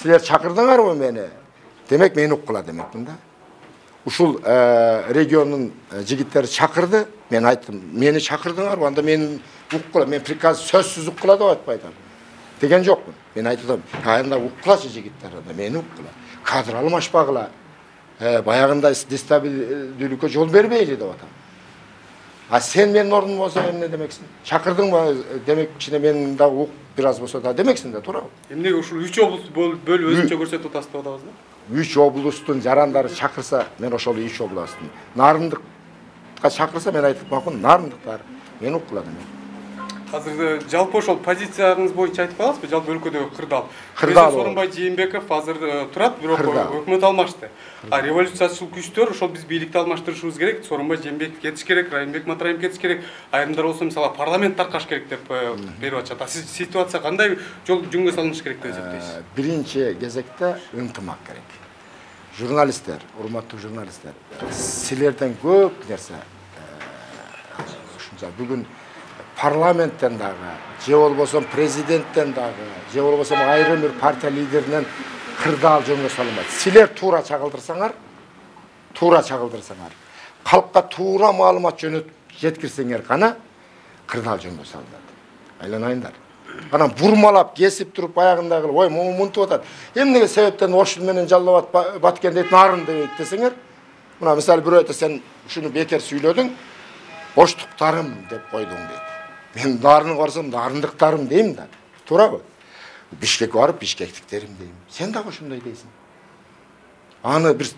силер чакырдыңарбы мени демек мени уккула демекмин да ушул региондун жигиттери чакырды мен айттым мени чакырдыңарбы анда мени уккула мен приказ сөзсүз уккула деп атпайдым деген жокмун мен айтып атам анда уккулачы жигиттер анда мени уккула кадр алмашпагыла баягындай дестабилдүүлүккө жол бербейли деп атам а сен менин ордумда болсоң эмне демексиң чакырдыңбы демек кичине мен дагы ук бир аз болсо да демексиң да туурабы эмнеге ушул үч облус бөлүп өзүнчө көрсөтүп атасыз деп атабыз да? Үч облустун жарандары чакырса мен ошол үч областтын нарындыкка чакырса мен айтып атмакмын нарындыктар. Мени уккула демек азыр жалпы ошол позицияңыз боюнча айтып каласызбы жалпы өлкөдөгү кырдаал. Кырдаал сооронбай жээнбеков азыр турат бирок өкмөт алмашты. А революциячыл күчтөр ошол биз бийликти алмаштырышыбыз керек сооронбай жээнбеков кетиш керек райымбек матраимов кетиш керек. Айрымдар болсо мисалы парламент таркаш керек деп берип атышат. А ситуация кандай жол жөнгө салыныш керек деп эсептейсиз? биринчи кезекте ынтымак керек. Журналисттер урматтуу журналисттер силерден көп нерсе ушунча бүгүн парламенттен дагы же болбосо президенттен дагы же болбосо айрым бир партия лидеринен кырдаал жөнгө салынбайт силер туура чагылдырсаңар туура чагылдырсаңар калкка туура маалымат жөнөтүп жеткирсеңер гана кырдаал жөнгө салынат айланайындар анан бурмалап кесип туруп баягындай кылып ой мынтип атат эмнеге себептен ошун менен жалал баткен дейт нарын дебейт десеңер мына мисалы бирөө айтат сен ушуну бекер сүйлөдүң оштуктарым деп койдуң дейт мен нарынға барсам нарындықтарым деймін да тура ғой бишкекке барып бишкектіктерім деймін сен дағы ошондой дейсің аны бір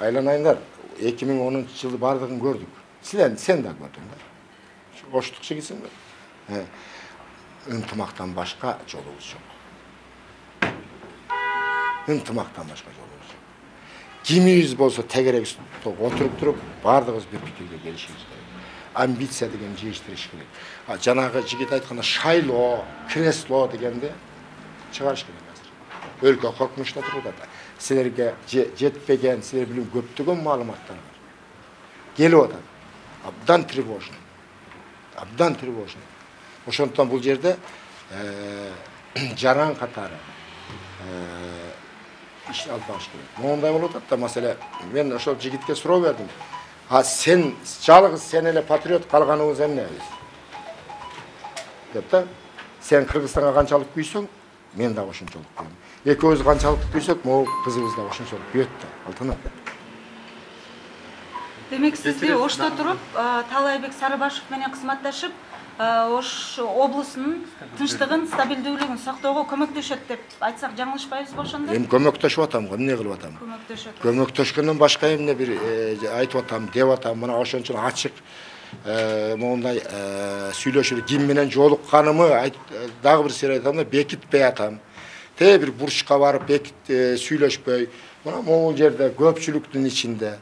айланайындар эки миң онунчу жылы баардыгын көрдүк силер сен да көрдүң да оштук жигитсиң ынтымактан башка жолубуз жок ынтымактан башка жолубуз жок кимибиз болсо тегерек отуруп туруп баардыгыбыз бир пикирге келишибиз керек амбиция деген жыйыштырыш керек жанагы жигит айтканда шайлоо кресло дегенди чыгарыш керек өлкө коркунучта туруп атат силерге жетпеген билген көптөгөн маалыматтар бар. Келип атат абдан тревожный. Абдан тревожный. Ошондуктан бул жерде жаран катары иш алып багыш керек. Моундай болуп атат да маселе мен ошол жигитке суроо бердим а сен жалғыз сен эле патриот калганыбыз эмне деп да сен кыргызстанга канчалык күйсөң мен дагы ошончолук күйөм экөөбүз канчалык күйсөк могу кызыбыз дагы ошончолук күйөт да алтыным демек сизди ошто туруп таалайбек сарыбашев менен кызматташып ош облусунун тынчтыгын стабилдүүлүгүн сактоого көмөктөшөт деп айтсак жаңылышпайбызбы ошондо эми көмөктөшүп атам го эмне кылып атам көмөктөшөт көмөктөшкөндөн башка эмне бир айтып атам деп атам мына ошон үчүн ачык моундай сүйлөшүп ким менен жолукканымы дагы бир сыйра айтам да бекитпей атам. Тээ бир бурчка барып бекит сүйлөшпөй. Мына могул жерде көпчүлүктүн ичинде.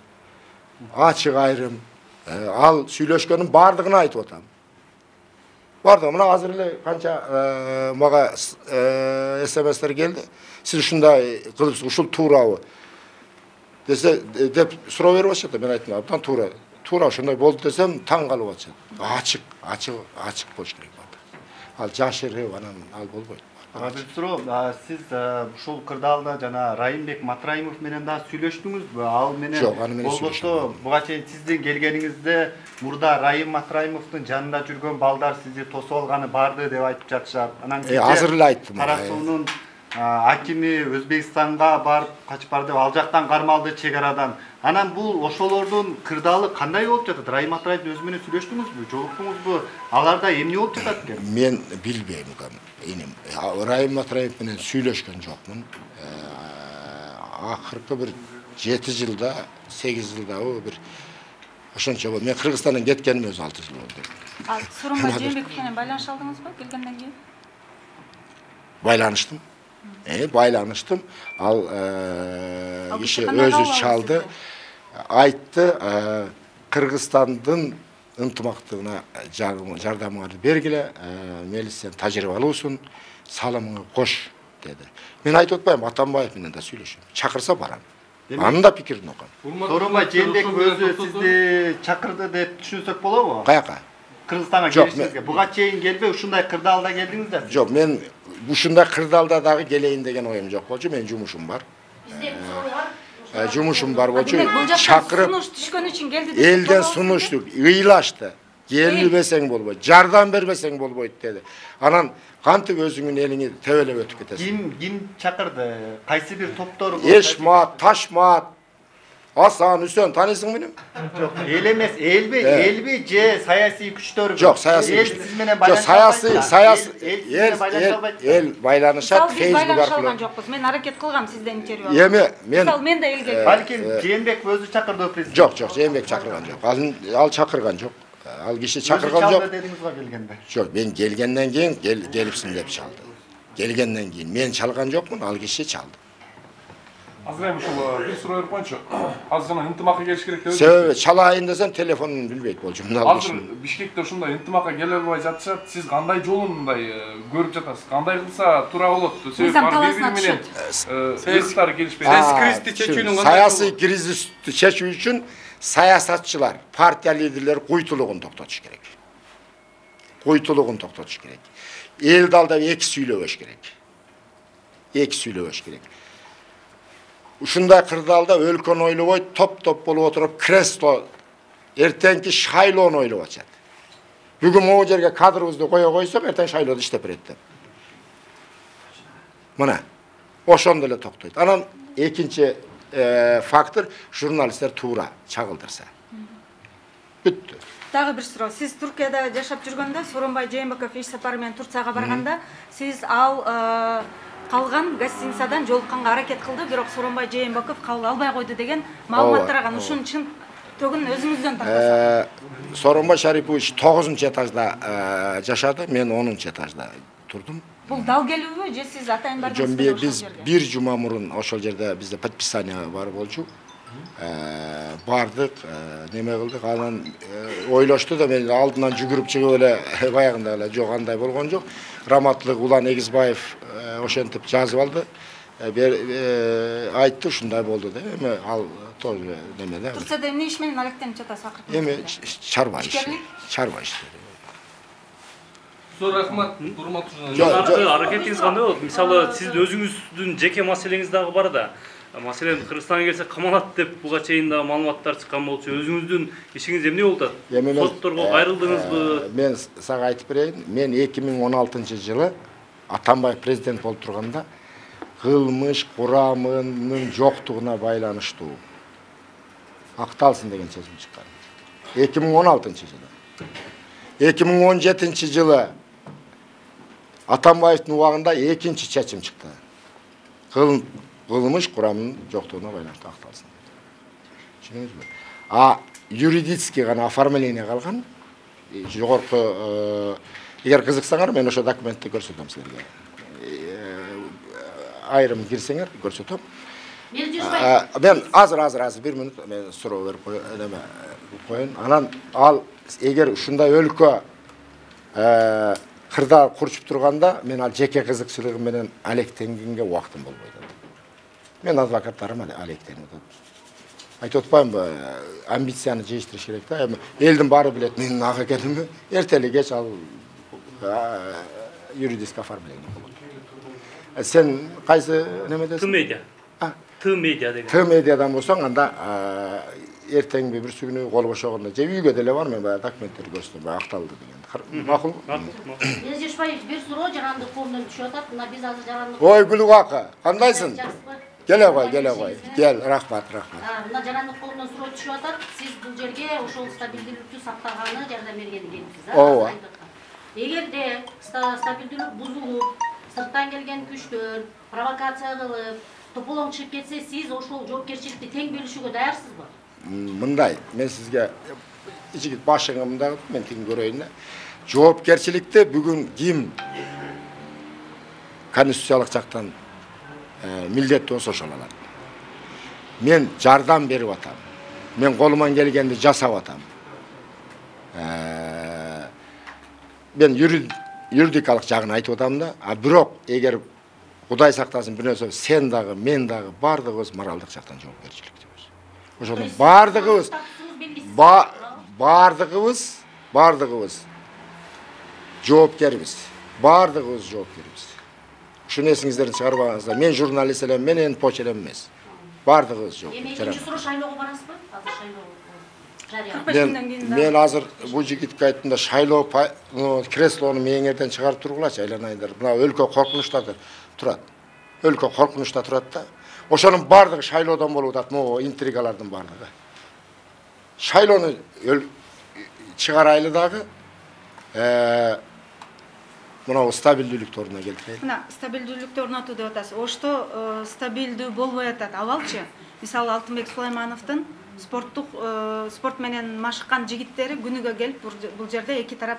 Ачык айрым. Ал сүйлөшкөндүн баардыгын айтып атам. Барды мына азыр эле канча мага смстер келди сиз ушундай кылыпсыз ушул туурабы десе деп суроо берип атышат да мен айттым абдан туура туура ошондой болду десем таң калып атышат ачык ачык ачык болуш керек ал жашырып анан ал болбойт бир суроо сиз ушул кырдаалда жана райымбек матраимов менен дагы сүйлөштүңүзбү ал менен жок аны менен болбосо буга чейин сиздин келгениңизде мурда райым матраимовдун жанында жүргөн балдар сизди тосуп алганы барды деп айтып жатышат. Анан азыр эле айттым кара суунун акими өзбекстанга барып качып барды деп ал жактан кармалды чек арадан анан бул ошолордун кырдаалы кандай болуп жатат? Райым матраевдин өзү менен сүйлөштүңүзбү жолуктуңузбу? Аларда эмне болуп жатат экен? Мен билбейм иним райым матраев менен сүйлөшкөн жокмун. Акыркы бир жети жылда сегиз жылдабы бир ошончо болду мен кыргызстандан кеткениме өзү алты жыл болду. Ал сооронбай жээнбеков менен байланыша алдыңызбы келгенден кийин байланыштым. Байланыштым ал киши өзү чалды айтты кыргызстандын ынтымактыгына жардамыңарды бергиле мейли сен тажрыйбалуусуң салымыңы кош деди мен айтып атпайбы атамбаев менен да сүйлөшөм чакырса барам анын да пикирин угам сооронбай жээнбеков өзү сизди чакырды деп түшүнсөк болобу каяка кыргызстанга келишиңизге буга чейин келбей ушундай кырдаалда келдиңиздер жок мен ушундай кырдаалда дагы келейин деген оюм жок болчу менин жумушум бар жумушум бар болчу чакырып сунуш түшкөн үчүн келди десек элден сунушту ыйлашты келбесең болбойт жардам бербесең болбойт деди анан кантип өзүңдүн элиңи тебелеп өтүп кетесиң ким ким чакырды кайсы бир топтор эшмат ташмат асан үсөн тааныйсыңбы менен жок эл эмес элби Э. элби же саясий күчтөрбү жок саясий эл күч- сиз менен жок байланыша саясий албайт да. саясий эл эл сиз менен байланыша эл албайт да. эл байланышат мисалы биз фейсбук байланыша алган аркылуу жокпуз мен аракет кылгам сизден интервью алып эми мен мисалы мен да элге балким жээнбеков өзү чакырдыбы президент жок жок жээнбек чакырган жок ал ал чакырган жок ал киши чакырган жок дедиңиз го келгенде жок мен келгенден кийин кел- келипсиң деп чалды келгенден кийин мен чалган жокмун ал киши чалды азыр эми ушул бир суроо берип коеюнчу азыр жана ынтымакка келиш керек деп себеби чалайын десем телефонун билбейт болчумун ал азыр бишкекте ушундай ынтымакка келе албай жатышат сиз кандай жолун мындай көрүп жатасыз кандай кылса туура болот себеби бири талаасына бири менен Саясий- ыйыктары келишпейт кризисти чечүүнүн кандай саясий кризисти чечүү үчүн саясатчылар партия лидерлери куйтулугун токтотуш керек куйтулугун токтотуш керек элди алдап эки сүйлөбөш керек эки сүйлөбөш керек ушундай кырдаалда өлкөнү ойлобой топ топ болуп отуруп кресло эртеңки шайлоону ойлоп атышат бүгүн могу жерге кадрыбызды кое койсок эртең шайлоодо иштеп берет деп мына ошондо эле токтойт анан экинчи фактор журналисттер туура чагылдырса бүттү дагы бир суроо сиз туркияда жашап жүргөндө сооронбай жээнбеков иш сапары менен турцияга барганда сиз ал калган гостиницадан жолукканга аракет кылды бирок сооронбай жээнбеков кабыл албай койду деген маалымат тараган ушунун чын төгүн өзүңүздөн тартасыз Э, сооронбай шарипович тогузунчу этажда э, жашады мен онунчу этажда турдум бул дал келүүбү же сиз атайын жон бардыңыз би- ошол биз бир жума мурун ошол жерде бизде подписание бар болчу. Э, бардык неме кылдык? Анан ойлошту да мен алдынан жүгүрүп чыгып эле баягындай эле жок андай болгон жок. Раматтылык улан эгизбаев ошентип жазып алды бер- айтты ушундай болду деп эми ал тоже неме да турцияда эмне иш менен алектенип жатасыз акыркы эми чарба иши Ишкерлик? чарба иштери зор рахмат урматтуу журналист аракетиңиз кандай болот мисалы сиздин өзүңүздүн жеке маселеңиз дагы бар да маселен кыргызстанга келсе камалат деп буга чейин дагы маалыматтар чыккан болчу өзүңүздүн ишиңиз эмне болуп атат сотторго кайрылдыңызбы мен сага айтып берейин мен эки миң он алтынчы жылы атамбаев президент болуп турганда кылмыш курамынын жоктугуна байланыштуу акталсын деген миң он алтынчы жылы. эки миң он жетинчи жылы атамбаевдин убагында экинчи чечим чыкты Кыл- кылмыш курамынын жоктугуна байланыштуу акталсын түшүндүңүзбү а юридический гана оформление калган и жогорку эгер кызыксаңар мен ошо документти көрсөтөм силерге айрым кирсеңер көрсөтөм мен азыр азыр азыр бир мүнөт мен суроо берип кой- неме коеюн анан ал эгер ушундай өлкө кырдаал курчуп турганда мен ал жеке кызыкчылыгым менен алектенгенге убактым болбойт мен адвокаттарым але- алектенип атат айтып атпаймынбы амбицияны жыйыштырыш керек да эми элдин баары билет менин ак экенимди эртели кеч ал э, юридический оформление болот Э, сен кайсы т немедесиң медиа т медиа деген. Т медиадан болсоң анда э, эртеңби бирсү күнү кол бошогондо же үйгө деле бар мен баягы документтерди көрсөтөм баягы акталды деген. Макул Езешбаев бир суроо жарандык фондон түшүп атат. Мына биз азыр жарандык ой гүлгакы кандайсың? Келе кой келе кой кел рахмат рахмат. А, Мына жарандык фондон суроо түшүп атат. Сиз бул жерге ошол стабилдүүлүктү сактаганы жардам бергени келипсиз, а? Ооба. Эгерде ста- стабилдүүлүк бузулуп, сырттан келген күчтөр провокация кылып, тополоң чыгып кетсе, сиз ошол жоопкерчиликти тең бөлүшүүгө даярсызбы? Мындай. Мен сизге мындай кылып мен тигин көрөйүн да. Жоопкерчиликти бүгүн ким конституциялык жактан э, милдеттүү болсо ошол алат мен жардам берип атам. Мен колуман келгенди жасап атам. Э, мен юри- юридикалык жагын айтып атам да. А бирок эгер кудай сактасын бир нерсе сен дагы мен дагы баардыгыбыз моралдык жактан жоопкерчиликтүүбүз ошондон баардыгыбыз Статусуңуз белгисиз. ба баардыгыбыз баардыгыбыз жоопкербиз баардыгыбыз жоопкербиз ушуну эсиңизден чыгарбаңыздар мен журналист элем мен энпоч элем эмес баардыгыбыз эми жоопкер экинчи суроо шайлоого барасызбы азыр мен күндөн кийин мен азыр бул жигитке айттым да шайлоо креслону мээңерден чыгарып тургулачы айланайындар мына өлкө коркунучта турат өлкө коркунучта турат да ошонун баардыгы шайлоодон болуп атат могу интригалардын баардыгы шайлоону чыгарайлы дагы мынау стабилдүүлүктү ордуна келтирели мына стабилдүүлүктү орнотуу деп атасыз ошто стабилдүү болбой атат абалчы мисалы алтынбек сулаймановдун спорттук э, спорт менен машыккан жигиттери күнүгө келип бул же- бул жерде эки тарап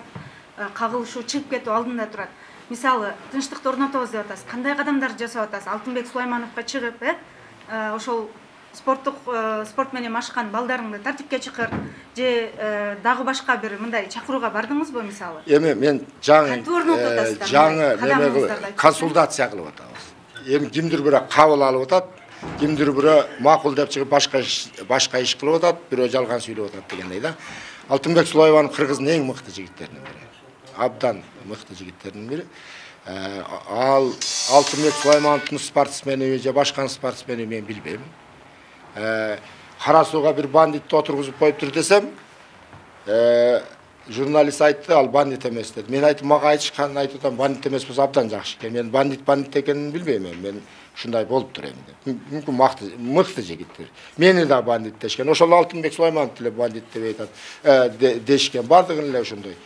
э, кагылышуу чыгып кетүү алдында турат. Мисалы тынчтыкты орнотобуз деп атасыз кандай кадамдар жасап атасыз? Алтынбек сулаймановго чыгып э э, ошол спорттук спорт менен машыккан балдарыңды тартипке чакыр же дагы башка бир мындай чакырууга бардыңызбы мисалы? Эми мен жаңы Кантип орнотуп атасыздар жаңы неме кылып- консультация кылып атабыз. Эми кимдир бирөө кабыл алып атат кимдир бирөө макул деп чыгып башка иш башка иш кылып атат бирөө жалган сүйлөп атат дегендей да. Алтынбек сулайбанов кыргыздын эң мыкты жигиттеринин бири абдан мыкты жигиттердин бири Э, ал алтынбек сулаймановдун спортсмениби же башка спортсмениби мен билбейм кара сууга бир бандитти отургузуп коюптур десем э, журналист айтты ал бандит эмес деди мен айттым мага айтышканын айтып атам бандит эмес болсо абдан жакшы экен мен бандит бандит экенин билбейм эми мен ушундай болуптур эми деп Мү- мүмкүн мыкты жигиттер мени да бандит дешкен. Ошол алтынбек сулаймановду эле бандит деп айтат де- дешкен. Баардыгын эле ошондой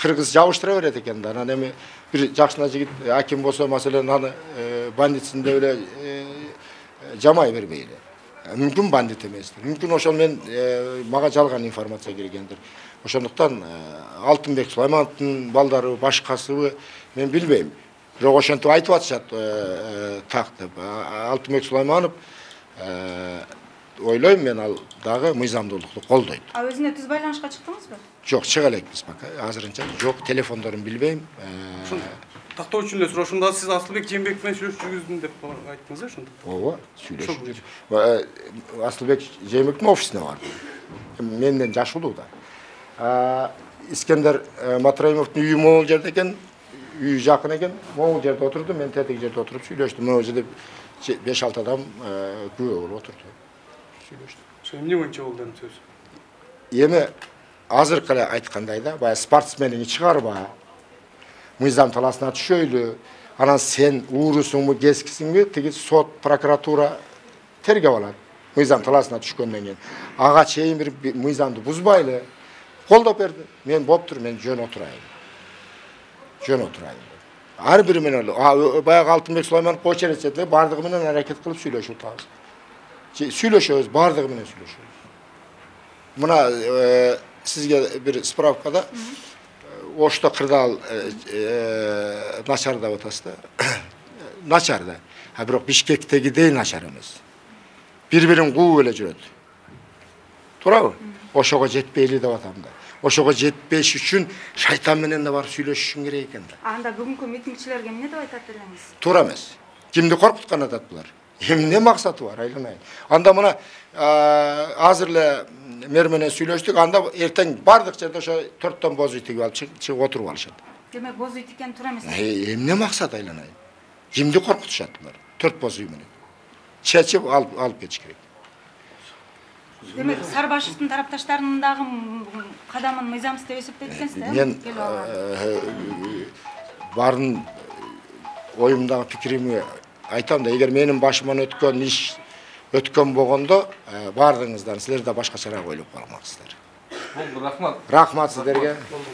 кыргыз жабыштыра берет экен да анан эми бир жакшына жигит аким болсо маселен аны э, бандитсин деп эле жамай бербей эле мүмкүн бандит эместир мүмкүн ошол мен э, мага жалган информация келгендир ошондуктан э, алтынбек сулаймановдун балдары башкасыбы мен билбейм. Бирок ошентип айтып атышат э, так деп. Алтынбек сулайманов э, ойлойм мен ал дагы мыйзамдуулукту колдойт а өзүнө түз байланышка чыктыңызбы жок чыга элекпиз пока. Азырынча жок телефондорун билбейм. Э, тактоо үчүн эле суроо ошондо сиз асылбек жээнбеков менен сүйлөшүп жүргүздүм деп айттыңыз э ошондо ооба сүйлөшүп асылбек жээнбектин офисине бардым менден жаш улуу да. А, искендер э, матраимовдун үйү могул жерде экен үйү жакын экен. Могул жерде отурду мен тетиги жерде отуруп сүйлөштүм. Могул жерде же- беш алты адам э, күбө болуп отурду. Сүйлөштүк ошо эмне боюнча болду эми сөз? Эми азыркы эле айткандай да баягы спортсмениңи чыгарба мыйзам талаасына түшөйлү анан сен уурусуңбу кескисиңби тиги сот прокуратура тергеп алат мыйзам талаасына түшкөндөн кийин ага чейин бир би- мыйзамды бузбайлы колдоп берди мен болуптур мен жөн отурайын жөн отурайын ар бири менен баягы алтынбек сулаймановго очередь эле баардыгы менен аракет кылып сүйлөшүп атабыз Же- сүйлөшөбүз баардыгы менен сүйлөшөбүз мына э, сизге бир справкада э, ошто кырдаал э, э, начар деп атасыз да начар да а бирок бишкектегидей начар эмес бири бирин кууп эле жүрөт туурабы ошого жетпейли деп атам да ошого жетпеш үчүн шайтан менен да барып сүйлөшүшүң керек экен да А, анда бүгүнкү митингчилерге эмне деп айтат элеңиз туура эмес кимди коркуткан атат булар эмне максаты бар айланайын анда мына а, азыр эле мэр менен сүйлөштүк анда эртең баардык жерде ошо төрттөн бозуй тигип алып чыгып отуруп алышат демек бозүй тикен туура эмес эмне максат айланайын кимди коркутушат булар төрт бозуй менен чечип алып алып кетиш керек демек сарыбашевдин тарапташтарынын дагы кадамын мыйзамсыз деп эсептейт экенсиз да мен баарын оюмдагы пикиримди айтам да эгер менин башыман өткөн иш өткөн болгондо э, баардыгыңыздан силер да башкачараак ойлоп калмаксыздар болду рахмат. Рахмат сиздерге